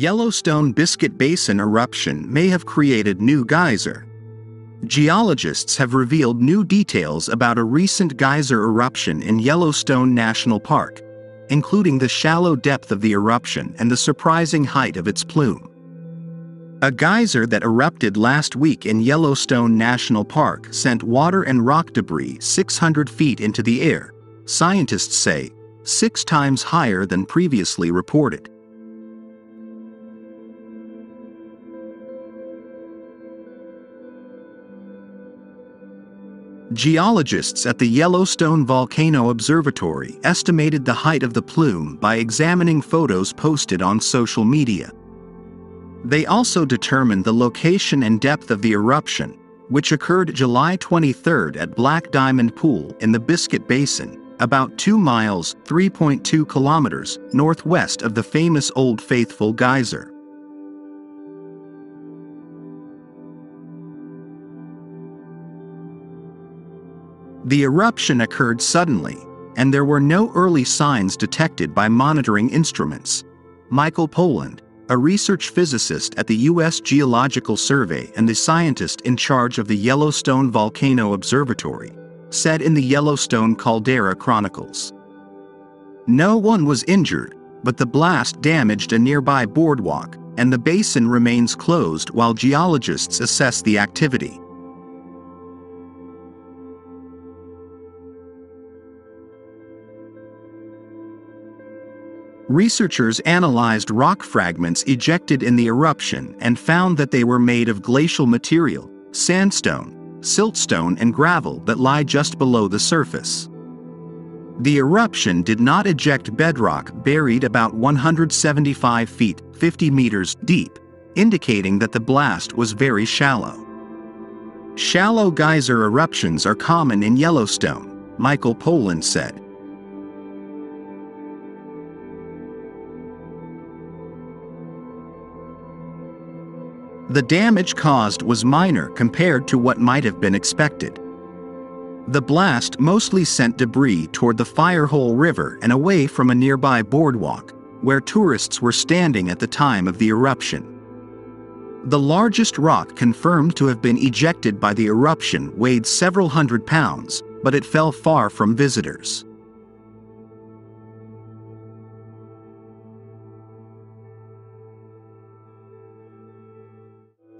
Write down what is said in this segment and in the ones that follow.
Yellowstone Biscuit Basin eruption may have created new geyser. Geologists have revealed new details about a recent geyser eruption in Yellowstone National Park, including the shallow depth of the eruption and the surprising height of its plume. A geyser that erupted last week in Yellowstone National Park sent water and rock debris 600 feet into the air, scientists say, six times higher than previously reported. Geologists at the Yellowstone Volcano Observatory estimated the height of the plume by examining photos posted on social media. They also determined the location and depth of the eruption, which occurred July 23 at Black Diamond Pool in the Biscuit Basin, about 2 miles 3.2 kilometers northwest of the famous Old Faithful geyser. The eruption occurred suddenly, and there were no early signs detected by monitoring instruments. Michael Poland, a research physicist at the U.S. Geological Survey and the scientist in charge of the Yellowstone Volcano Observatory, said in the Yellowstone Caldera Chronicles. No one was injured, but the blast damaged a nearby boardwalk, and the basin remains closed while geologists assess the activity. Researchers analyzed rock fragments ejected in the eruption and found that they were made of glacial material, sandstone, siltstone and gravel that lie just below the surface. The eruption did not eject bedrock buried about 175 feet 50 meters deep, indicating that the blast was very shallow. Shallow geyser eruptions are common in Yellowstone, Michael Poland said. The damage caused was minor compared to what might have been expected. The blast mostly sent debris toward the Firehole River and away from a nearby boardwalk, where tourists were standing at the time of the eruption. The largest rock confirmed to have been ejected by the eruption weighed several hundred pounds, but it fell far from visitors.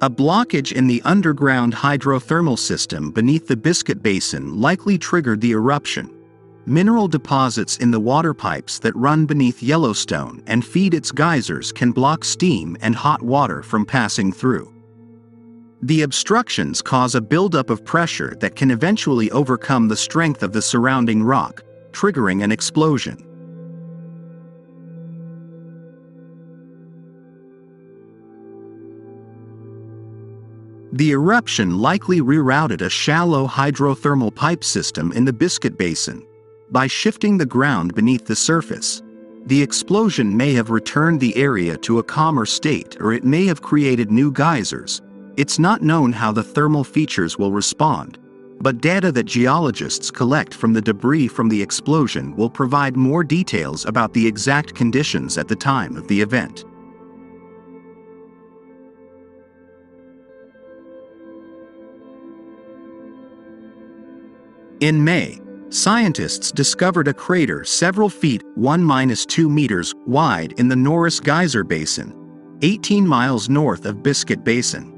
A blockage in the underground hydrothermal system beneath the Biscuit Basin likely triggered the eruption. Mineral deposits in the water pipes that run beneath Yellowstone and feed its geysers can block steam and hot water from passing through. The obstructions cause a buildup of pressure that can eventually overcome the strength of the surrounding rock, triggering an explosion. The eruption likely rerouted a shallow hydrothermal pipe system in the Biscuit Basin. By shifting the ground beneath the surface, the explosion may have returned the area to a calmer state or it may have created new geysers. It's not known how the thermal features will respond, but data that geologists collect from the debris from the explosion will provide more details about the exact conditions at the time of the event. In May, scientists discovered a crater several feet 1-2 meters wide in the Norris Geyser Basin, 18 miles north of Biscuit Basin.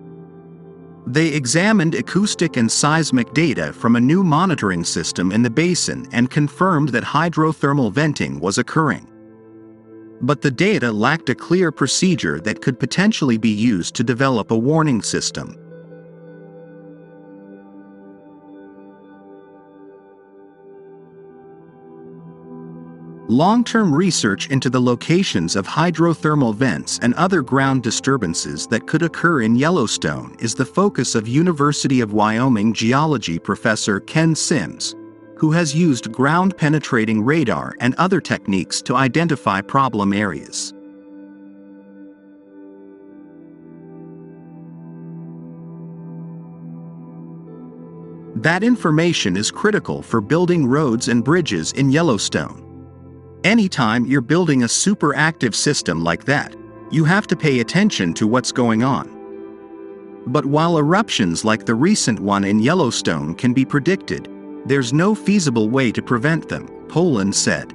They examined acoustic and seismic data from a new monitoring system in the basin and confirmed that hydrothermal venting was occurring. But the data lacked a clear procedure that could potentially be used to develop a warning system. Long-term research into the locations of hydrothermal vents and other ground disturbances that could occur in Yellowstone is the focus of University of Wyoming geology professor Ken Sims, who has used ground-penetrating radar and other techniques to identify problem areas. That information is critical for building roads and bridges in Yellowstone. Anytime you're building a super active system like that, You have to pay attention to what's going on. But while eruptions like the recent one in Yellowstone can be predicted, there's no feasible way to prevent them, Poland said.